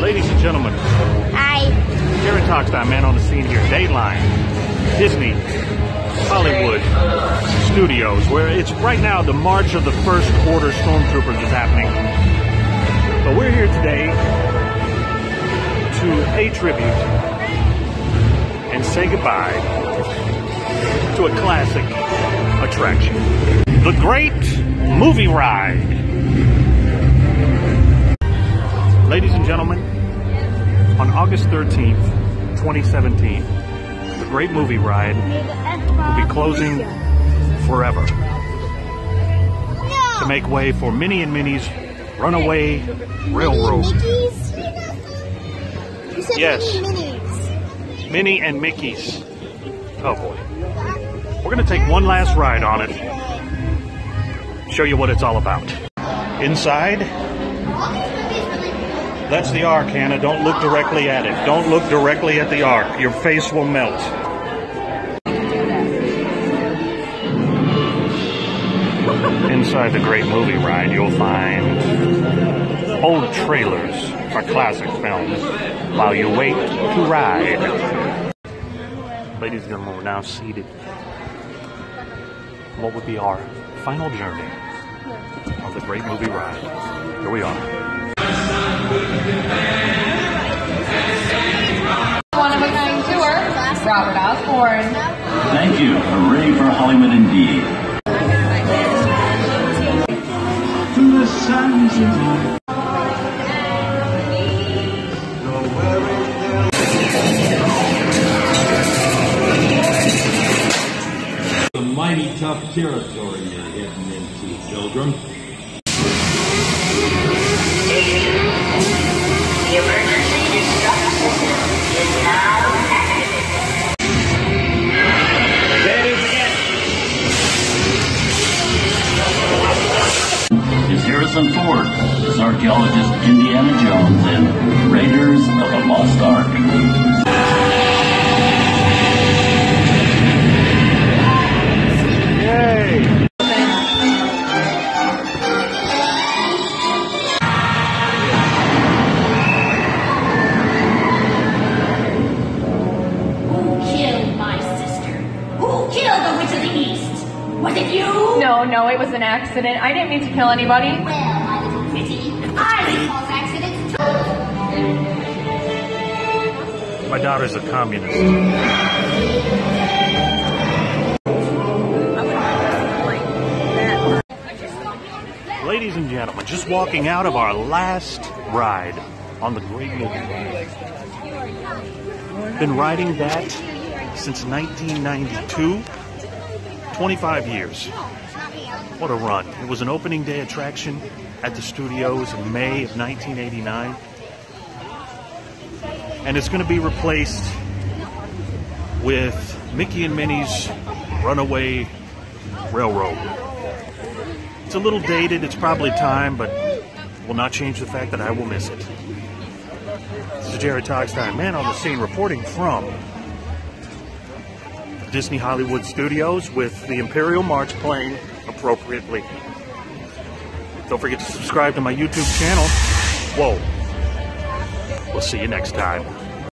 Ladies and gentlemen, Hi. Jared Talkstein, man on the scene here. Dateline, Disney, Hollywood Studios, where it's right now the March of the First Order Stormtroopers is happening. But we're here today to pay tribute and say goodbye to a classic attraction. The Great Movie Ride. August 13th, 2017, the Great Movie Ride will be closing forever to make way for Minnie and Minnie's Runaway Railroad. Yes. Minnie and Mickey's. Oh boy. We're going to take one last ride on it. Show you what it's all about. Inside, that's the ark, Hannah. Don't look directly at it. Don't look directly at the ark. Your face will melt. Inside the great movie ride, you'll find old trailers for classic films while you wait to ride. Ladies and gentlemen, we're now seated. What would be our final journey of the great movie ride? Here we are. One of a kind tour. Robert Osborne. Thank you. Hooray for Hollywood indeed. To the sunset. The mighty tough territory you're heading into, Pilgrim. Harrison Ford is archaeologist Indiana Jones in killed the Witch of the East? Was it you? No, no, it was an accident. I didn't mean to kill anybody. Well, my little pretty, I cause accidents too. My daughter's a communist. Ladies and gentlemen, just walking out of our last ride on the Great Movie Ride. Been riding that since 1992. 25 years. What a run. It was an opening day attraction at the studios in May of 1989. And it's going to be replaced with Mickey and Minnie's Runaway Railroad. It's a little dated, it's probably time, but will not change the fact that I will miss it. This is Jared Togstein, man on the scene, reporting from Disney Hollywood Studios with the Imperial March playing appropriately. Don't forget to subscribe to my YouTube channel. Whoa. We'll see you next time.